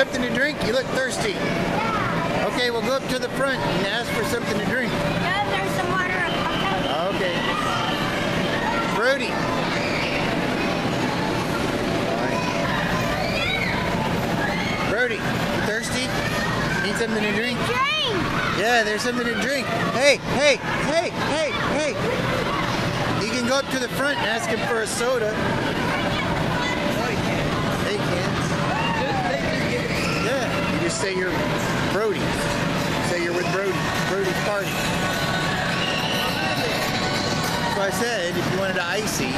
something to drink? You look thirsty. Okay, we'll go up to the front and ask for something to drink. No, there's some water. Okay. Okay. Brodie. Brodie, you thirsty? Need something to drink? Drink. Yeah, there's something to drink. Hey, hey, hey, hey, hey. You can go up to the front and ask him for a soda. Party. So I said if you wanted an icy,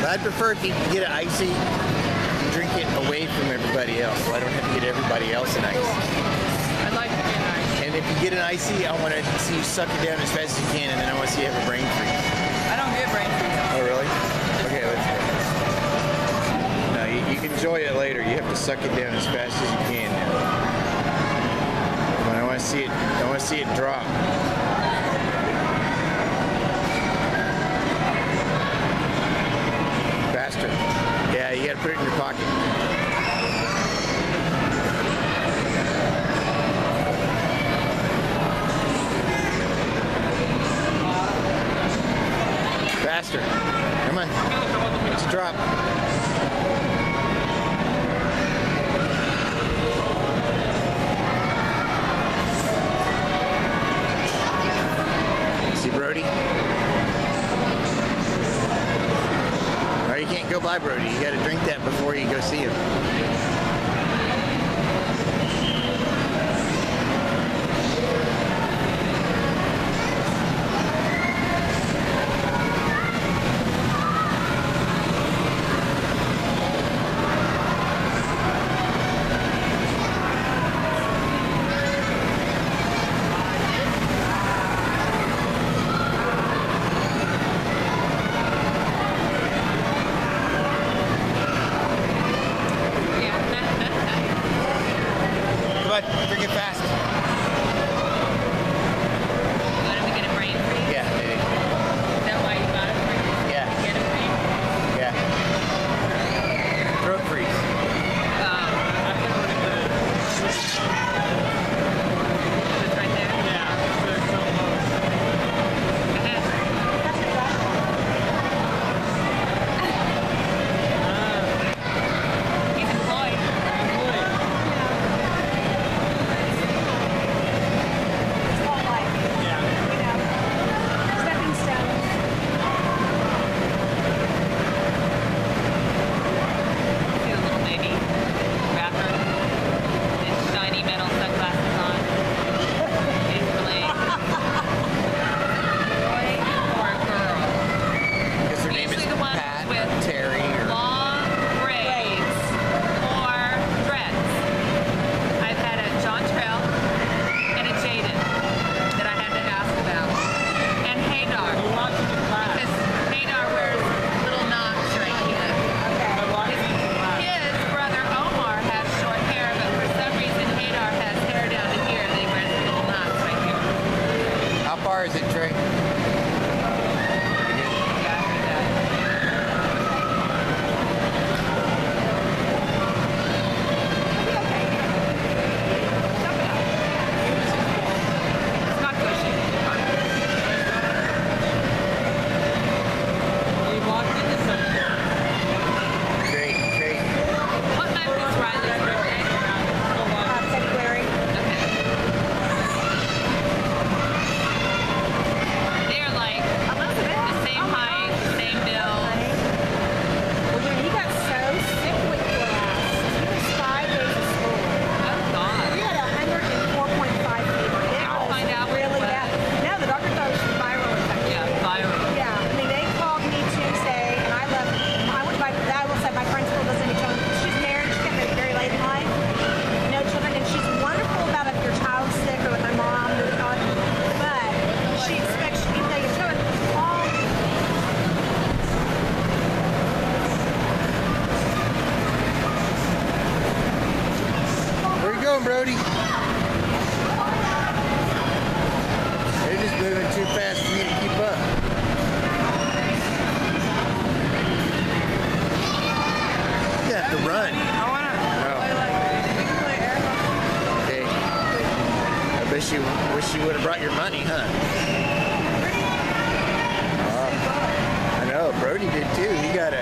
but I'd prefer if you could get an icy and drink it away from everybody else, so I don't have to get everybody else an icy. I'd like to get nice. And if you get an icy, I want to see you suck it down as fast as you can, and then I want to see you have a brain freeze. I don't get brain freeze. Oh, really? Okay, let's go. No, you, you can enjoy it later. You have to suck it down as fast as you can see it. I want to see it drop. Brodie. You gotta drink that before you go see him. money, huh? Uh, I know, Brodie did too. He got a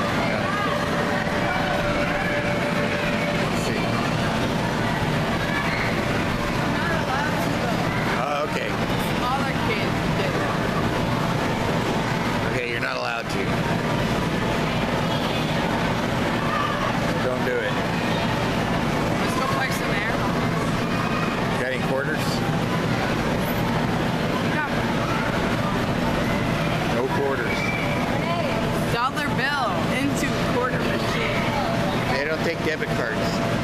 debit cards.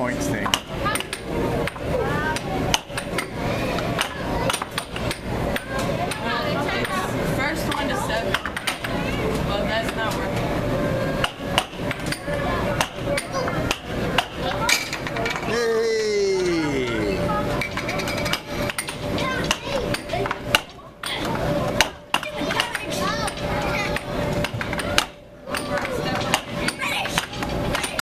Points thing.